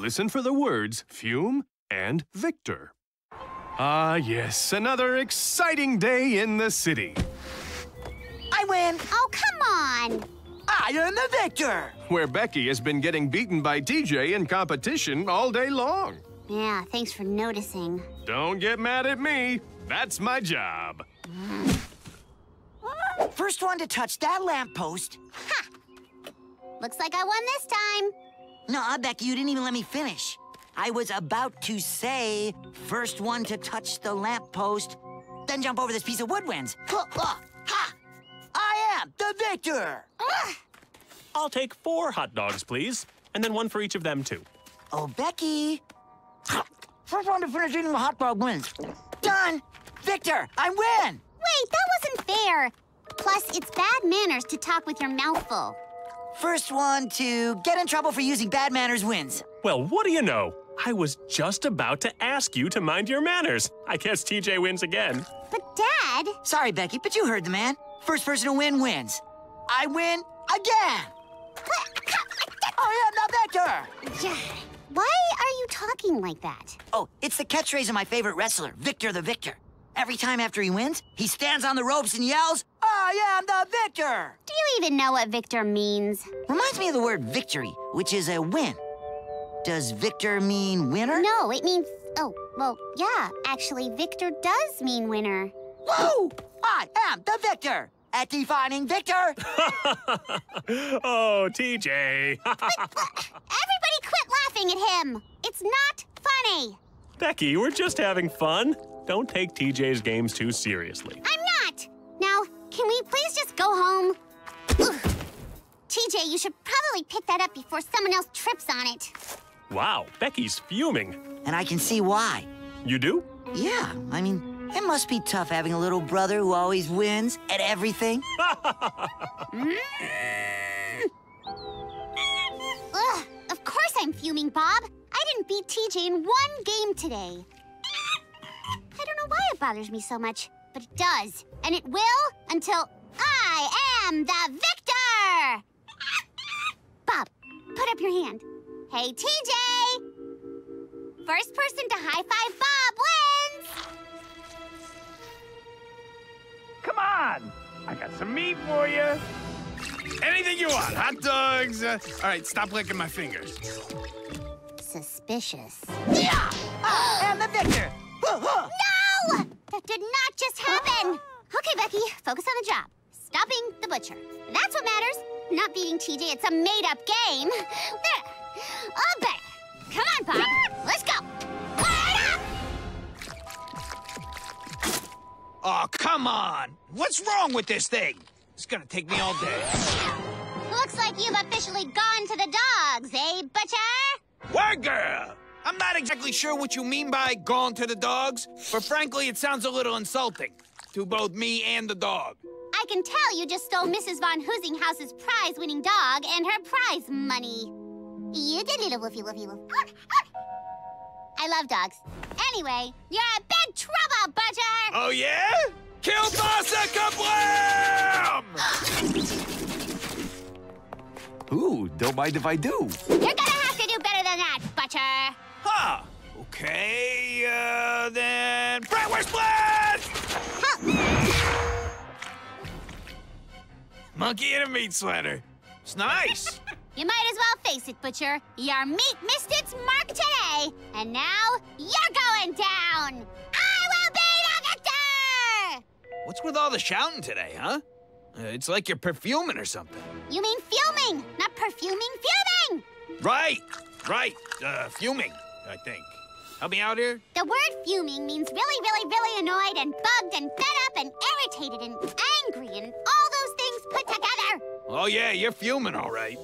listen for the words fume and Victor. Ah, yes, another exciting day in the city. I win. Oh, come on. I am the victor. Where Becky has been getting beaten by TJ in competition all day long. Yeah, thanks for noticing. Don't get mad at me. That's my job. First one to touch that lamppost. Ha! Looks like I won this time. No, Becky, you didn't even let me finish. I was about to say, first one to touch the lamppost, then jump over this piece of wood wins. Ha! ha. I am the victor! Ah! I'll take four hot dogs, please, and then one for each of them, too. Oh, Becky. First one to finish eating the hot dog wins. Done! Victor, I win! Wait, that wasn't fair. Plus, it's bad manners to talk with your mouth full. First one to get in trouble for using bad manners wins. Well, what do you know? I was just about to ask you to mind your manners. I guess TJ wins again. But, Dad... Sorry, Becky, but you heard the man. First person to win wins. I win again! I am the victor! Yeah. Why are you talking like that? Oh, it's the catchphrase of my favorite wrestler, Victor the Victor. Every time after he wins, he stands on the ropes and yells, I am the victor! Do you even know what victor means? Reminds me of the word victory, which is a win. Does victor mean winner? No, it means... Oh, well, yeah. Actually, victor does mean winner. Woo! I am the victor! At defining victor! oh, TJ. Everybody quit laughing at him! It's not funny! Becky, we're just having fun. Don't take TJ's games too seriously. I'm not! Now, can we please just go home? Ugh. TJ, you should probably pick that up before someone else trips on it. Wow, Becky's fuming. And I can see why. You do? Yeah, I mean, it must be tough having a little brother who always wins at everything. mm. Ugh, of course I'm fuming, Bob. I didn't beat TJ in one game today. I don't know why it bothers me so much, but it does. And it will until I am the victor! Bob, put up your hand. Hey, TJ! First person to high-five Bob wins! Come on! I got some meat for you. Anything you want. Hot dogs. Uh, all right, stop licking my fingers. Suspicious. Yeah! I am the victor! no! That did not just happen! Okay, Becky, focus on the job. Stopping the butcher. That's what matters. Not beating TJ it's a made-up game. There. All better. Come on, Bob. Let's go. Oh, come on! What's wrong with this thing? It's gonna take me all day. Looks like you've officially gone to the dogs, eh, Butcher? WordGirl? I'm not exactly sure what you mean by gone to the dogs, but frankly, it sounds a little insulting to both me and the dog. I can tell you just stole Mrs. Von Hoosinghouse's prize-winning dog and her prize money. You did, little woofy woofy woof. I love dogs. Anyway, you're in big trouble, Butcher! Oh, yeah? Kielbasa Kablam! Ooh, don't mind if I do. You're Monkey in a meat sweater. It's nice. You might as well face it, Butcher. Your meat missed its mark today, and now you're going down! I will be the victor! What's with all the shouting today, huh? Uh, it's like you're perfuming or something. You mean fuming, not perfuming, fuming! Right, right. Uh, fuming, I think. Help me out here? The word fuming means really, really, really annoyed and bugged and fed up and irritated and angry and all those things put together. Oh, yeah, you're fuming, all right.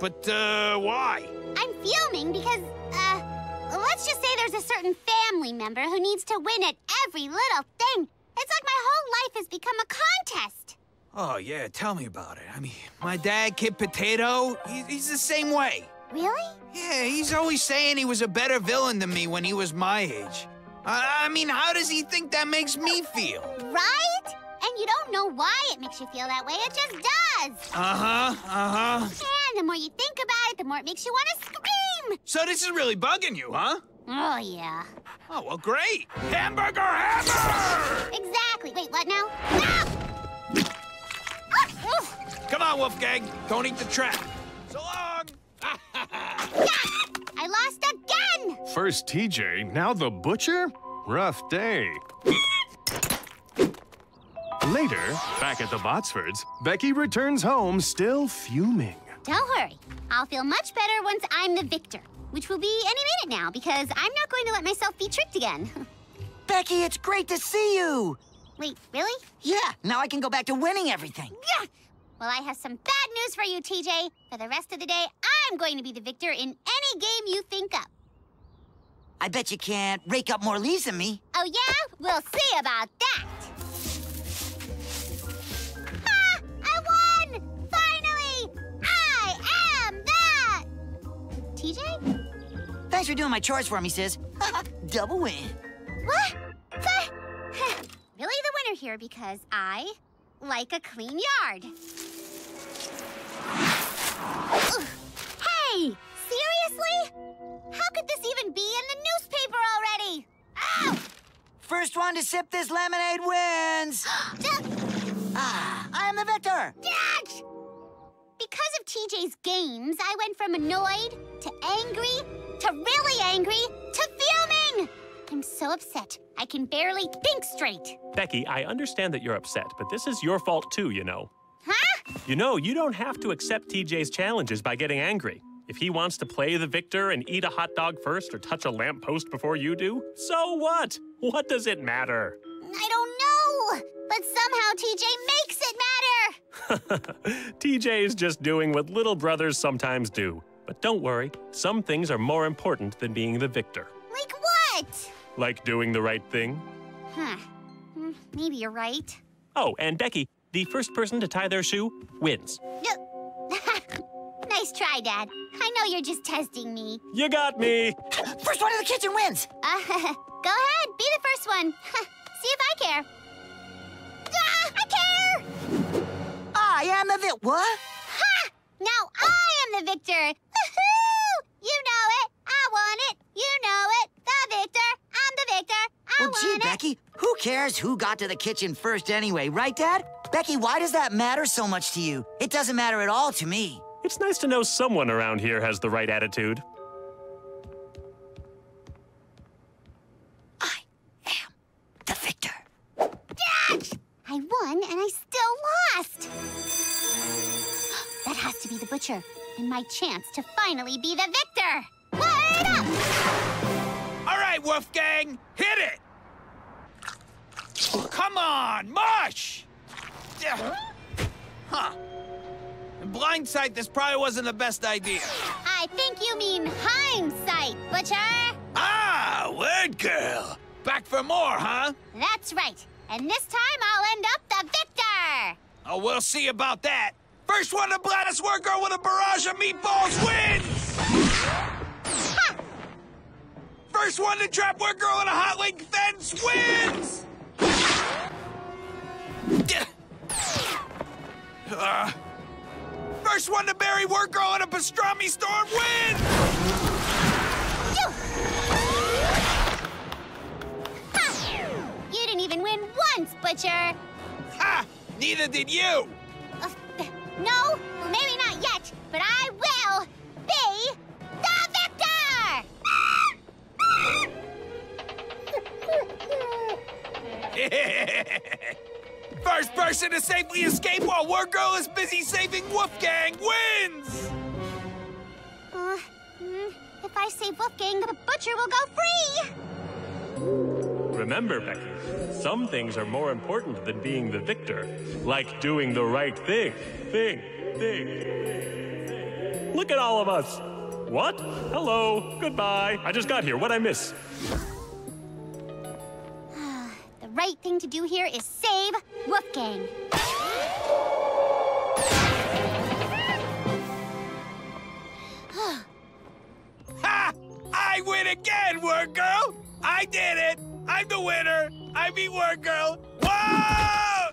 But, uh, why? I'm fuming because, uh, let's just say there's a certain family member who needs to win at every little thing. It's like my whole life has become a contest. Oh, yeah, tell me about it. I mean, my dad, Kid Potato, he, he's the same way. Really? Yeah, he's always saying he was a better villain than me when he was my age. I, I mean, how does he think that makes me feel? Right? And you don't know why it makes you feel that way. It just does. Uh-huh, uh-huh. And the more you think about it, the more it makes you want to scream. So this is really bugging you, huh? Oh, yeah. Oh, well, great. Hamburger hammer! Exactly. Wait, what now? Ah! Ah. Come on, Wolfgang. Don't eat the trap. So long. I lost again! First TJ, now the butcher? Rough day. Later, back at the Botsfords, Becky returns home still fuming. Don't worry. I'll feel much better once I'm the victor, which will be any minute now because I'm not going to let myself be tricked again. Becky, it's great to see you. Wait, really? Yeah, now I can go back to winning everything. Yeah! Well, I have some bad news for you, TJ. For the rest of the day, I'm going to be the victor in any game you think up. I bet you can't rake up more leaves than me. Oh, yeah? We'll see about that. Thanks for doing my chores for me, sis. Double win. What? Really the winner here because I like a clean yard. Ugh. Hey! Seriously? How could this even be in the newspaper already? Ow! First one to sip this lemonade wins. ah, I am the victor. Dad! Because of TJ's games, I went from annoyed to angry to really angry to fuming! I'm so upset. I can barely think straight. Becky, I understand that you're upset, but this is your fault too, you know. Huh? You know, you don't have to accept TJ's challenges by getting angry. If he wants to play the victor and eat a hot dog first or touch a lamppost before you do, so what? What does it matter? I don't know. But somehow TJ makes it matter. TJ is just doing what little brothers sometimes do. But don't worry, some things are more important than being the victor. Like what? Like doing the right thing. Huh. Hmm, Maybe you're right. Oh, and Becky, the first person to tie their shoe wins. No. nice try, Dad. I know you're just testing me. You got me! First one in the kitchen wins. Uh, go ahead, be the first one. See if I care. Ah, I care! I am the vic. What? Ha! Now I am the victor. Woohoo! You know it. I won it. You know it. The victor. I'm the victor. I Well, gee, it. Becky, who cares who got to the kitchen first anyway, right, Dad? Becky, why does that matter so much to you? It doesn't matter at all to me. It's nice to know someone around here has the right attitude. I am the victor. I won and I still lost. that has to be the butcher and my chance to finally be the victor. Word up! All right, Wolfgang, hit it! Come on, mush! Huh. In blindsight, this probably wasn't the best idea. I think you mean hindsight, butcher. Ah, word girl. Back for more, huh? That's right. And this time I'll end up the victor. Oh, we'll see about that. First one to blast WordGirl with a barrage of meatballs wins! Ha! First one to trap WordGirl in a hot link fence wins! Uh, first one to bury WordGirl in a pastrami storm wins! You didn't even win once, butcher. Ha! Neither did you! Person to safely escape while WordGirl is busy saving Wolfgang wins! Uh, mm, if I save Wolfgang, the butcher will go free! Remember, Becky, some things are more important than being the victor, like doing the right thing. Thing, thing, thing. Look at all of us. What? Hello. Goodbye. I just got here. What'd I miss? The right thing to do here is save Wolfgang. Ha! I win again, WordGirl! I did it! I'm the winner! I beat WordGirl! Whoa!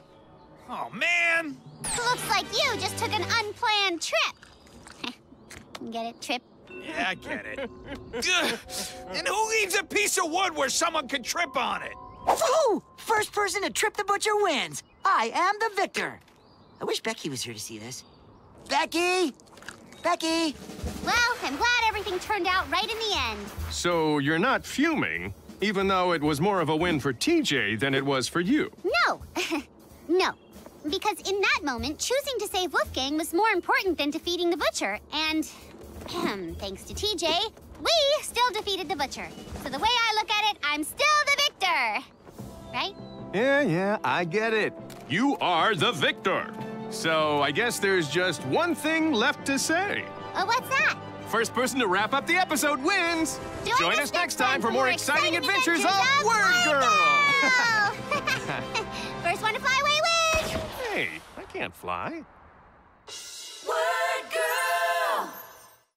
Oh, man. Looks like you just took an unplanned trip. Get it? Trip? Yeah, I get it. And who leaves a piece of wood where someone could trip on it? Woohoo! First person to trip the butcher wins. I am the victor. I wish Becky was here to see this. Becky! Becky! Well, I'm glad everything turned out right in the end. So you're not fuming, even though it was more of a win for TJ than it was for you. No. no. Because in that moment, choosing to save Wolfgang was more important than defeating the Butcher, and thanks to TJ, we still defeated the Butcher. So the way I look at it, I'm still the victor. Right? Yeah, yeah, I get it. You are the victor. So I guess there's just one thing left to say. Oh, what's that? First person to wrap up the episode wins. Join Join us us next time for more exciting adventures of of Word Girl. Girl! First one to fly away wins! Hey, I can't fly.